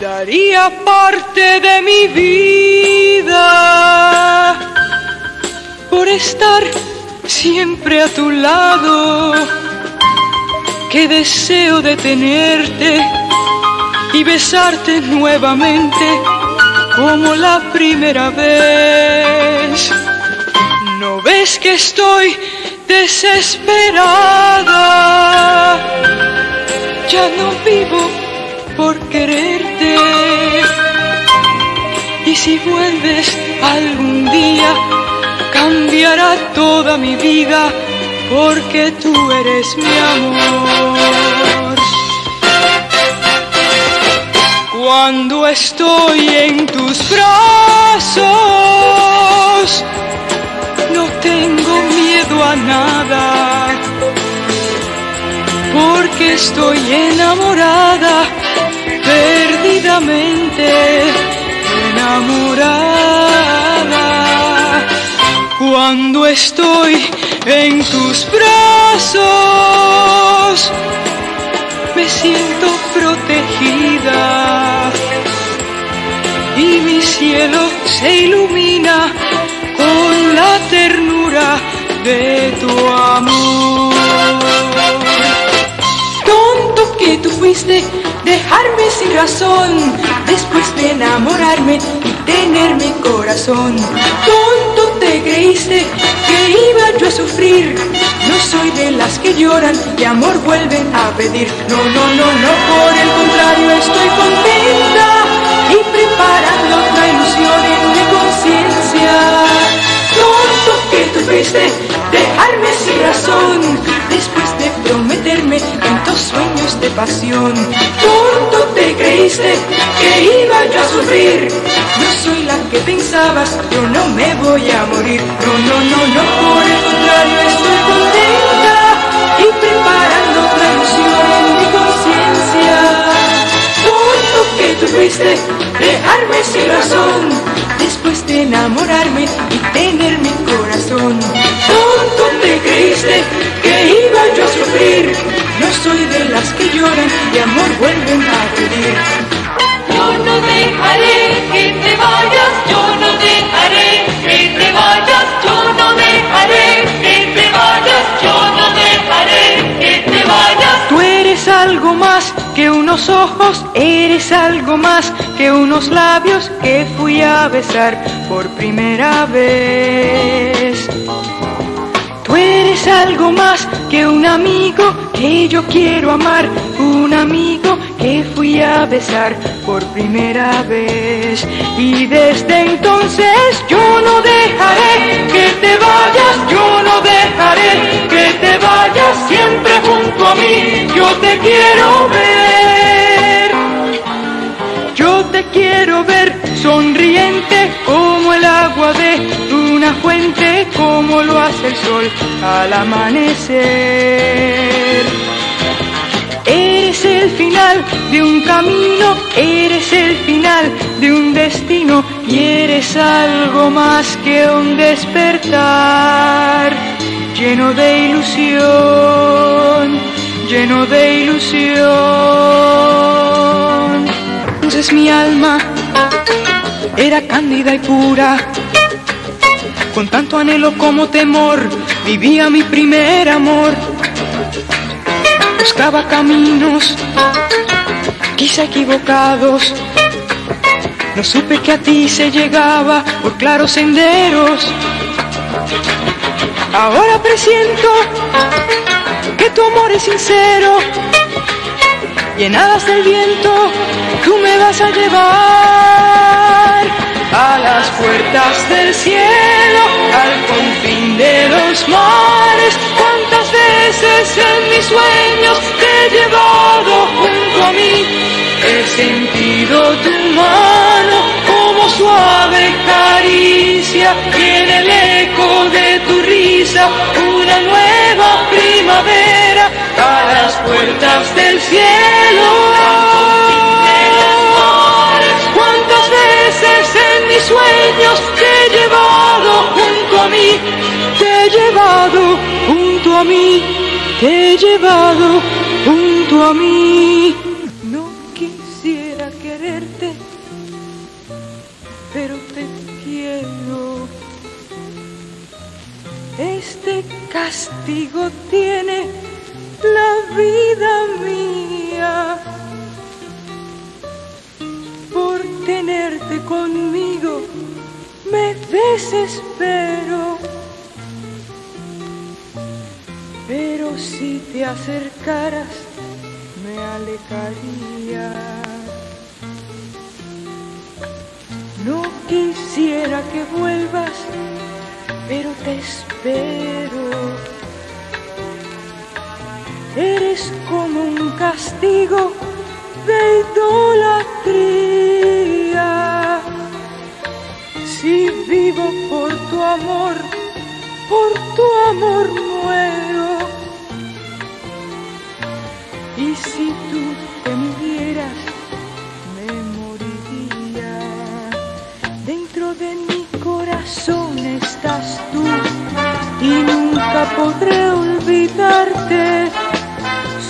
Daría parte de mi vida por estar siempre a tu lado. Que deseo de tenerte y besarte nuevamente como la primera vez. ¿No ves que estoy desesperada? Ya no vivo por quererte. Si vuelves algún día, cambiará toda mi vida, porque tú eres mi amor. Cuando estoy en tus brazos, no tengo miedo a nada, porque estoy enamorada, perdidamente enamorada. Cuando estoy en tus brazos, me siento protegida y mi cielo se ilumina con la ternura de tu amor. Tonto que tú fuiste, dejarme sin razón, después de enamorarme y tener mi corazón. Tonto te creíste que iba yo a sufrir. No soy de las que lloran y amor vuelven a pedir. No, no, no, no, por el contrario estoy contenta y preparando otra ilusión en mi conciencia. Tonto que tú fuiste, dejarme sin razón, después de prometerme tantos sueños de pasión. Tonto te creíste que iba yo a sufrir. No soy la que pensabas, yo no me voy a morir. No, no, no, no, por el contrario estoy contenta y preparando otra ilusión en mi conciencia. Tonto que tú fuiste, dejarme sin razón, después de enamorarme y tener mi corazón. Tonto te creíste que iba yo a sufrir. No soy de las que lloran y amor vuelven a pedir. Yo no dejaré que te vayas, yo no dejaré que te vayas, yo no dejaré que te vayas, yo no dejaré que te vayas. Tú eres algo más que unos ojos, eres algo más que unos labios que fui a besar por primera vez. Eres algo más que un amigo que yo quiero amar, un amigo que fui a besar por primera vez. Y desde entonces yo no dejaré que te vayas, yo no dejaré que te vayas siempre junto a mí, yo te quiero ver. Fuente, como lo hace el sol al amanecer. Eres el final de un camino, eres el final de un destino y eres algo más que un despertar lleno de ilusión, lleno de ilusión. Entonces mi alma era cándida y pura, con tanto anhelo como temor, vivía mi primer amor. Buscaba caminos, quizá equivocados. No supe que a ti se llegaba por claros senderos. Ahora presiento que tu amor es sincero. Llenadas del viento, tú me vas a llevar a las puertas del cielo, al confín de los mares. Cuántas veces en mis sueños te he llevado junto a mí, he sentido tu mano como suave caricia y el eco de tu risa una nueva primavera a las puertas del cielo. sueños te he llevado junto a mí, te he llevado junto a mí, te he llevado junto a mí. No quisiera quererte, pero te quiero. Este castigo tiene la vida mía por tenerte conmigo desespero pero si te acercaras me alejaría no quisiera que vuelvas pero te espero eres como un castigo de. Amor, por tu amor muero. Y si tú te murieras, me moriría. Dentro de mi corazón estás tú y nunca podré olvidarte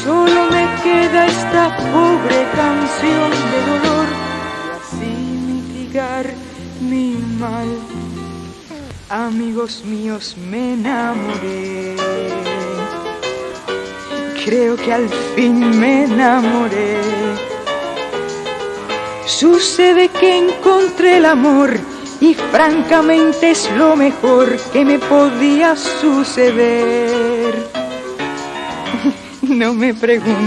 Solo me queda esta pobre canción de dolor y así mitigar mi mal. Amigos míos, me enamoré. Creo que al fin me enamoré. Sucede que encontré el amor y francamente es lo mejor que me podía suceder. No me preguntes.